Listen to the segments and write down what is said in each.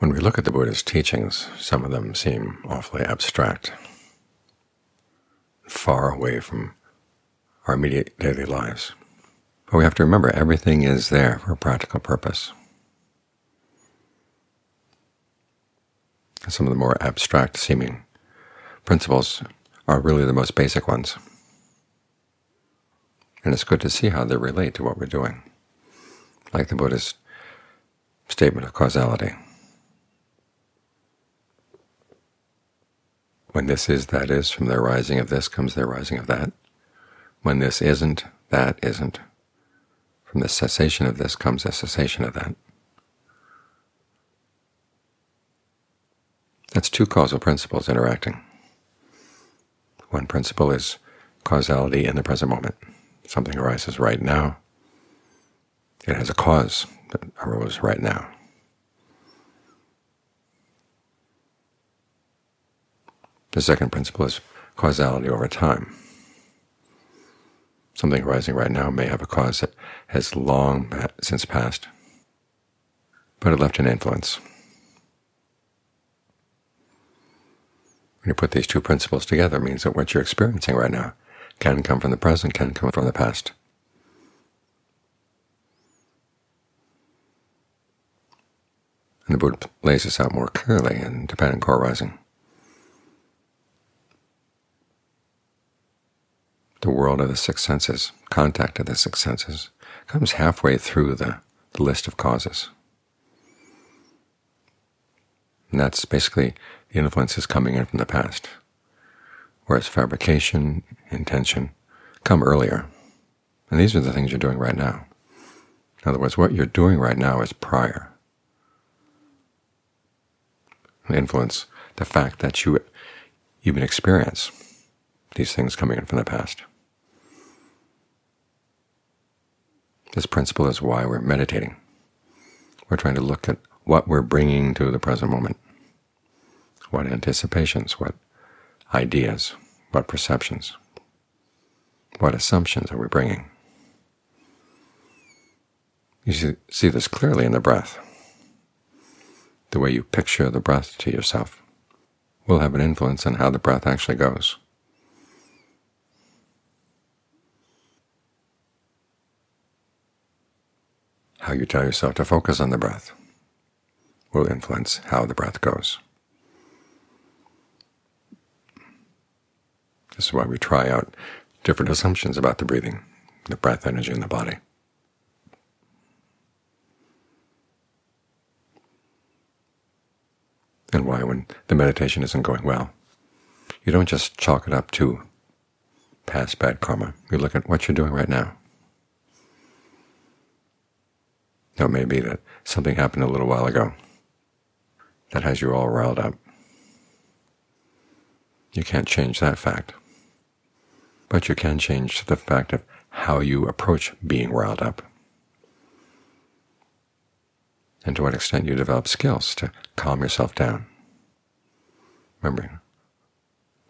When we look at the Buddha's teachings, some of them seem awfully abstract, far away from our immediate daily lives. But we have to remember everything is there for a practical purpose. Some of the more abstract seeming principles are really the most basic ones. And it's good to see how they relate to what we're doing, like the Buddha's statement of causality. When this is, that is, from the arising of this comes the arising of that. When this isn't, that isn't. From the cessation of this comes the cessation of that. That's two causal principles interacting. One principle is causality in the present moment. Something arises right now. It has a cause that arose right now. The second principle is causality over time. Something arising right now may have a cause that has long since passed, but it left an influence. When you put these two principles together, it means that what you're experiencing right now can come from the present, can come from the past. And the Buddha lays this out more clearly in Dependent Co-arising. The world of the six senses, contact of the six senses, comes halfway through the, the list of causes. And that's basically the influences coming in from the past, whereas fabrication, intention come earlier. And these are the things you're doing right now. In other words, what you're doing right now is prior. influence the fact that you even experience these things coming in from the past. This principle is why we're meditating. We're trying to look at what we're bringing to the present moment, what anticipations, what ideas, what perceptions, what assumptions are we bringing. You see this clearly in the breath. The way you picture the breath to yourself will have an influence on how the breath actually goes. How you tell yourself to focus on the breath will influence how the breath goes. This is why we try out different assumptions about the breathing, the breath energy in the body. And why, when the meditation isn't going well, you don't just chalk it up to past bad karma. You look at what you're doing right now. Now it may be that something happened a little while ago that has you all riled up. You can't change that fact. But you can change the fact of how you approach being riled up and to what extent you develop skills to calm yourself down. Remember,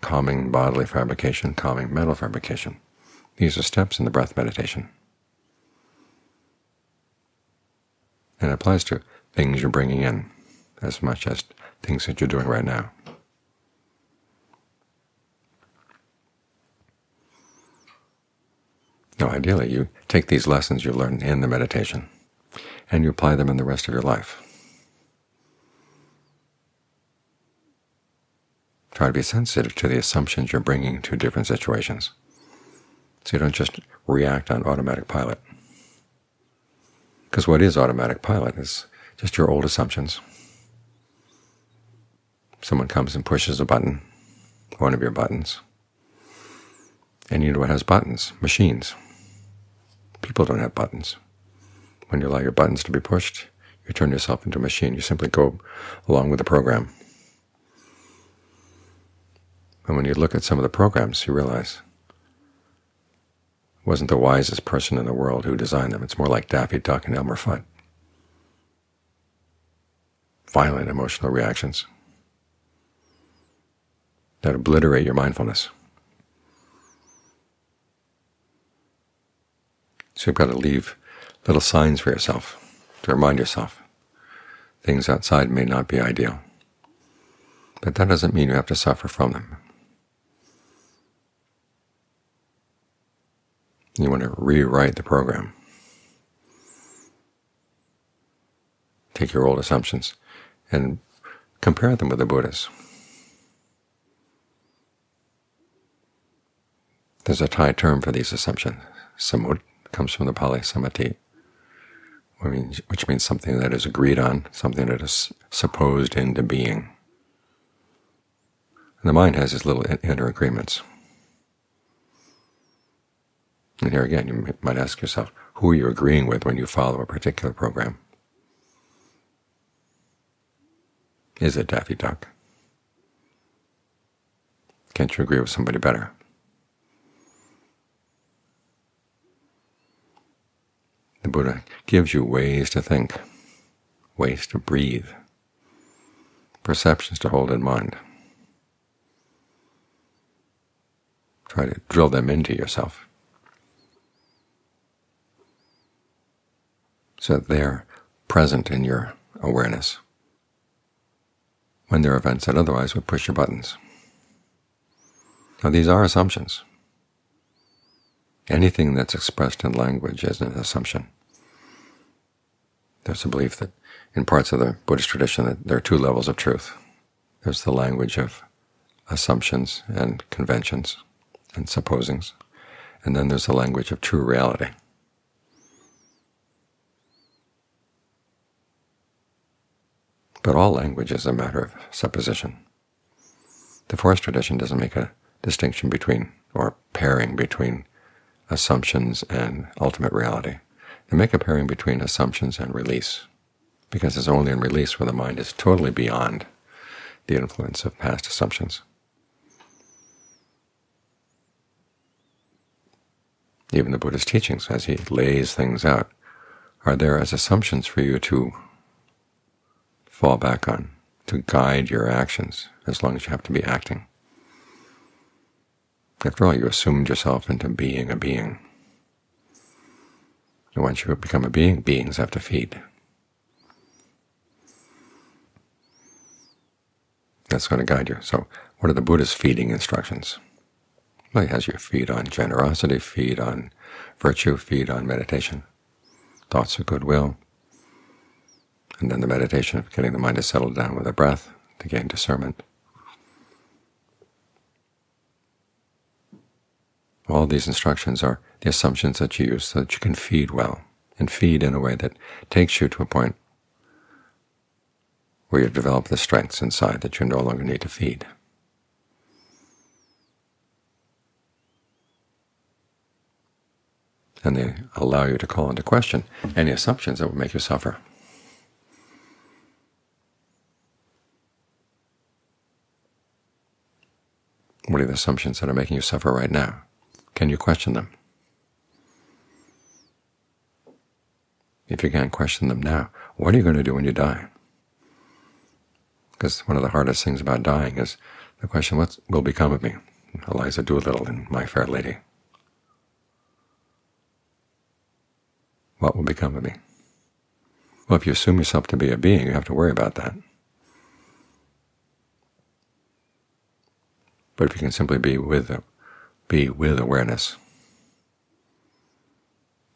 calming bodily fabrication, calming mental fabrication. These are steps in the breath meditation. It applies to things you're bringing in as much as things that you're doing right now. Now, ideally, you take these lessons you learn in the meditation and you apply them in the rest of your life. Try to be sensitive to the assumptions you're bringing to different situations, so you don't just react on automatic pilot. Because what is automatic pilot is just your old assumptions. Someone comes and pushes a button, one of your buttons, and you know what has buttons? Machines. People don't have buttons. When you allow your buttons to be pushed, you turn yourself into a machine. You simply go along with the program. And when you look at some of the programs, you realize wasn't the wisest person in the world who designed them. It's more like Daffy Duck and Elmer Fudd. Violent emotional reactions that obliterate your mindfulness. So you've got to leave little signs for yourself to remind yourself things outside may not be ideal, but that doesn't mean you have to suffer from them. You want to rewrite the program. Take your old assumptions and compare them with the Buddha's. There's a Thai term for these assumptions. Samut comes from the Pali samati, which means something that is agreed on, something that is supposed into being. And the mind has its little inner agreements. And here again, you might ask yourself, who are you agreeing with when you follow a particular program? Is it Daffy Duck? Can't you agree with somebody better? The Buddha gives you ways to think, ways to breathe, perceptions to hold in mind. Try to drill them into yourself so that they're present in your awareness when there are events that otherwise would push your buttons. Now these are assumptions. Anything that's expressed in language is an assumption. There's a belief that in parts of the Buddhist tradition that there are two levels of truth. There's the language of assumptions and conventions and supposings, and then there's the language of true reality. But all language is a matter of supposition. The Forest tradition doesn't make a distinction between or pairing between assumptions and ultimate reality. They make a pairing between assumptions and release, because it's only in release where the mind is totally beyond the influence of past assumptions. Even the Buddha's teachings, as he lays things out, are there as assumptions for you to fall back on, to guide your actions as long as you have to be acting. After all, you assumed yourself into being a being. And once you become a being, beings have to feed. That's going to guide you. So what are the Buddha's feeding instructions? Well, he has you feed on generosity, feed on virtue, feed on meditation, thoughts of goodwill, and then the meditation of getting the mind to settle down with the breath to gain discernment. All these instructions are the assumptions that you use so that you can feed well, and feed in a way that takes you to a point where you've developed the strengths inside that you no longer need to feed. And they allow you to call into question any assumptions that would make you suffer. What are the assumptions that are making you suffer right now? Can you question them? If you can't question them now, what are you going to do when you die? Because one of the hardest things about dying is the question, what will become of me? Eliza Doolittle in My Fair Lady. What will become of me? Well, if you assume yourself to be a being, you have to worry about that. But if you can simply be with be with awareness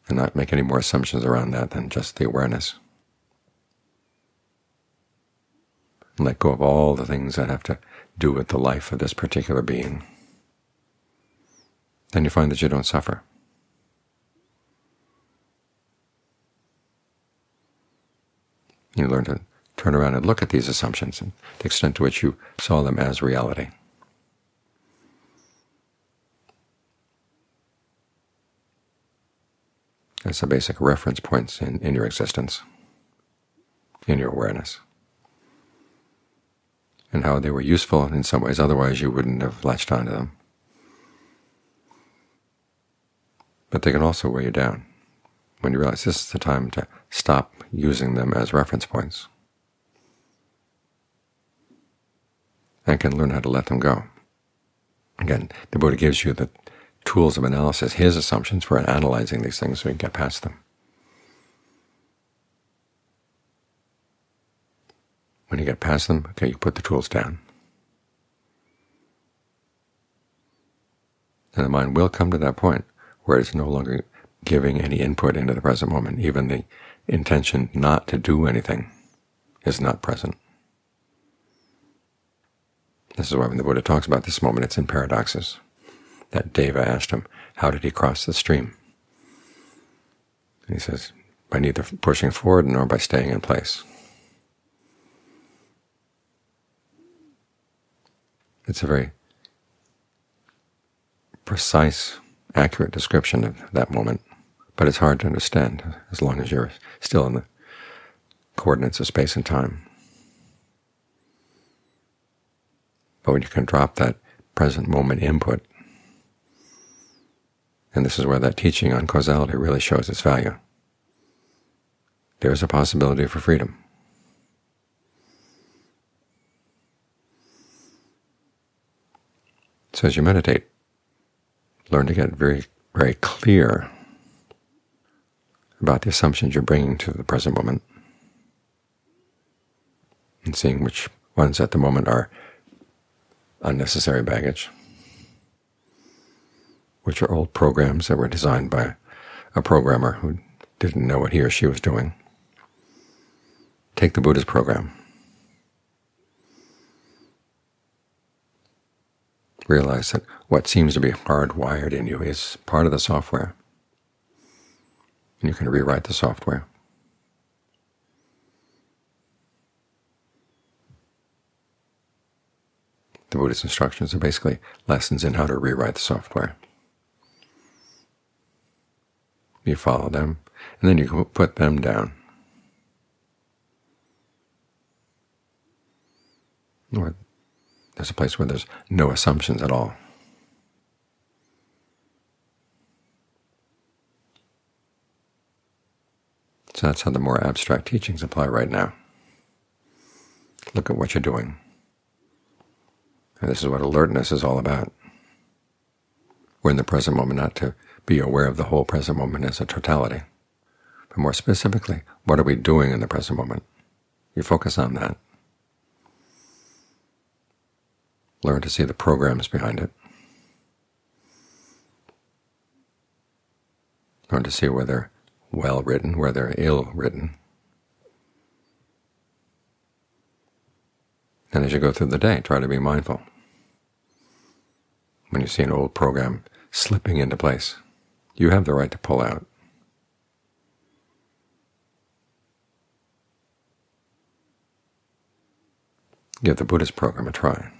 and not make any more assumptions around that than just the awareness, and let go of all the things that have to do with the life of this particular being, then you find that you don't suffer. You learn to turn around and look at these assumptions and the extent to which you saw them as reality. That's the basic reference points in, in your existence, in your awareness, and how they were useful in some ways, otherwise you wouldn't have latched onto them. But they can also weigh you down when you realize this is the time to stop using them as reference points and can learn how to let them go. Again, the Buddha gives you the tools of analysis, his assumptions for analyzing these things so we can get past them. When you get past them, okay, you put the tools down. And the mind will come to that point where it's no longer giving any input into the present moment. Even the intention not to do anything is not present. This is why when the Buddha talks about this moment, it's in paradoxes. That Deva asked him, how did he cross the stream? He says, by neither pushing forward nor by staying in place. It's a very precise, accurate description of that moment, but it's hard to understand as long as you're still in the coordinates of space and time. But when you can drop that present moment input, and this is where that teaching on causality really shows its value, there is a possibility for freedom. So as you meditate, learn to get very, very clear about the assumptions you're bringing to the present moment and seeing which ones at the moment are unnecessary baggage, which are old programs that were designed by a programmer who didn't know what he or she was doing. Take the Buddha's program. Realize that what seems to be hardwired in you is part of the software, and you can rewrite the software. The Buddhist instructions are basically lessons in how to rewrite the software. You follow them, and then you put them down. Or there's a place where there's no assumptions at all. So that's how the more abstract teachings apply right now. Look at what you're doing. And this is what alertness is all about. We're in the present moment not to be aware of the whole present moment as a totality, but more specifically, what are we doing in the present moment? You focus on that. Learn to see the programs behind it. Learn to see where they're well written, where they're ill written. And as you go through the day, try to be mindful. When you see an old program slipping into place, you have the right to pull out. Give the Buddhist program a try.